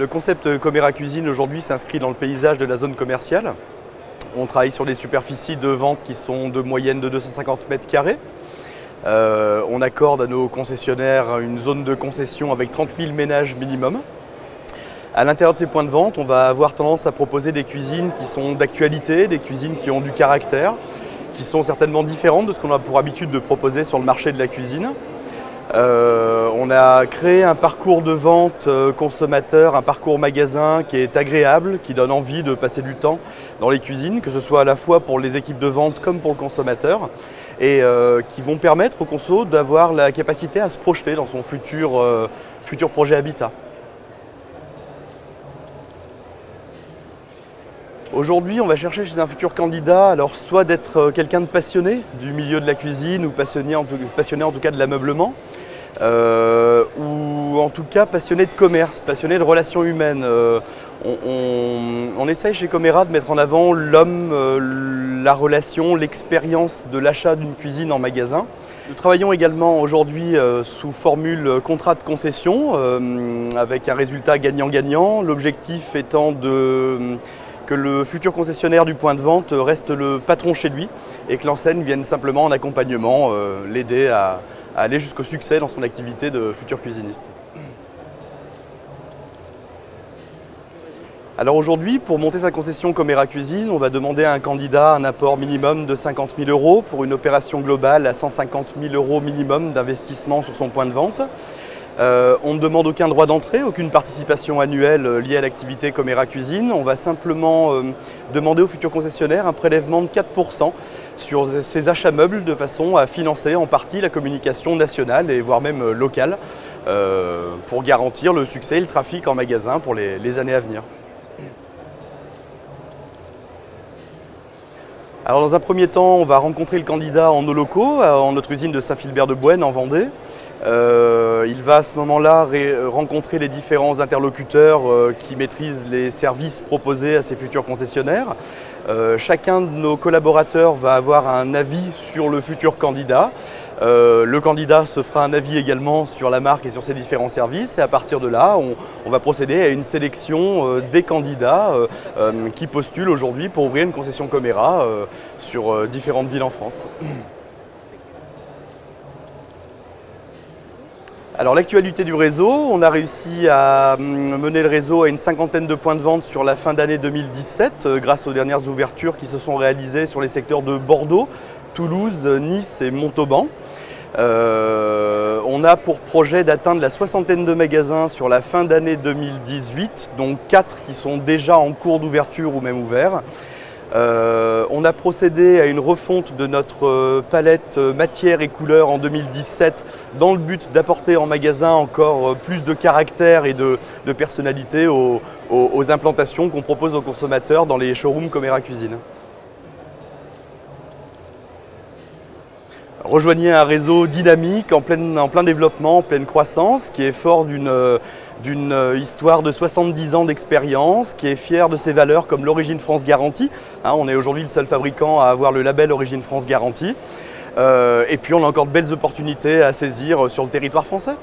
Le concept Comera Cuisine aujourd'hui s'inscrit dans le paysage de la zone commerciale. On travaille sur des superficies de vente qui sont de moyenne de 250 mètres carrés. Euh, on accorde à nos concessionnaires une zone de concession avec 30 000 ménages minimum. À l'intérieur de ces points de vente, on va avoir tendance à proposer des cuisines qui sont d'actualité, des cuisines qui ont du caractère, qui sont certainement différentes de ce qu'on a pour habitude de proposer sur le marché de la cuisine. Euh, on a créé un parcours de vente euh, consommateur, un parcours magasin qui est agréable, qui donne envie de passer du temps dans les cuisines, que ce soit à la fois pour les équipes de vente comme pour le consommateur, et euh, qui vont permettre au conso d'avoir la capacité à se projeter dans son futur, futur projet habitat. Aujourd'hui, on va chercher chez un futur candidat, alors soit d'être quelqu'un de passionné du milieu de la cuisine ou passionné en tout, passionné en tout cas de l'ameublement, euh, ou en tout cas passionné de commerce, passionné de relations humaines. Euh, on, essaye chez Comera de mettre en avant l'homme, euh, la relation, l'expérience de l'achat d'une cuisine en magasin. Nous travaillons également aujourd'hui sous formule contrat de concession avec un résultat gagnant-gagnant. L'objectif étant de que le futur concessionnaire du point de vente reste le patron chez lui et que l'enseigne vienne simplement en accompagnement l'aider à, aller jusqu'au succès dans son activité de futur cuisiniste. Alors aujourd'hui, pour monter sa concession Comera Cuisine, on va demander à un candidat un apport minimum de 50 000 euros pour une opération globale à 150 000 euros minimum d'investissement sur son point de vente. Euh, on ne demande aucun droit d'entrée, aucune participation annuelle euh, liée à l'activité Comera Cuisine. On va simplement euh, demander au futur concessionnaire un prélèvement de 4% sur ses achats meubles de façon à financer en partie la communication nationale et voire même locale pour garantir le succès et le trafic en magasin pour les années à venir. Alors dans un premier temps, on va rencontrer le candidat en nos locaux, euh, en notre usine de Saint-Philbert-de-Bouenne en Vendée. Euh, il va à ce moment-là rencontrer les différents interlocuteurs euh, qui maîtrisent les services proposés à ses futurs concessionnaires. chacun de nos collaborateurs va avoir un avis sur le futur candidat. Euh, le candidat se fera un avis également sur la marque et sur ses différents services et à partir de là, on, va procéder à une sélection euh, des candidats euh, qui postulent aujourd'hui pour ouvrir une concession Comera sur différentes villes en France. Alors l'actualité du réseau, on a réussi à hum, mener le réseau à une cinquantaine de points de vente sur la fin d'année 2017 grâce aux dernières ouvertures qui se sont réalisées sur les secteurs de Bordeaux, Toulouse, Nice et Montauban. Euh, on a pour projet d'atteindre la soixantaine de magasins sur la fin d'année 2018, donc 4 qui sont déjà en cours d'ouverture ou même ouverts. Euh, on a procédé à une refonte de notre euh, palette matière et couleurs en 2017 dans le but d'apporter en magasin encore plus de caractère et de, personnalité aux, implantations qu'on propose aux consommateurs dans les showrooms Comera Cuisine. Rejoignez un réseau dynamique, en plein, en plein développement, en pleine croissance, qui est fort d'une histoire de 70 ans d'expérience, qui est fier de ses valeurs comme l'Origine France Garantie. Hein, on est aujourd'hui le seul fabricant à avoir le label Origine France Garantie. Euh, et puis on a encore de belles opportunités à saisir sur le territoire français.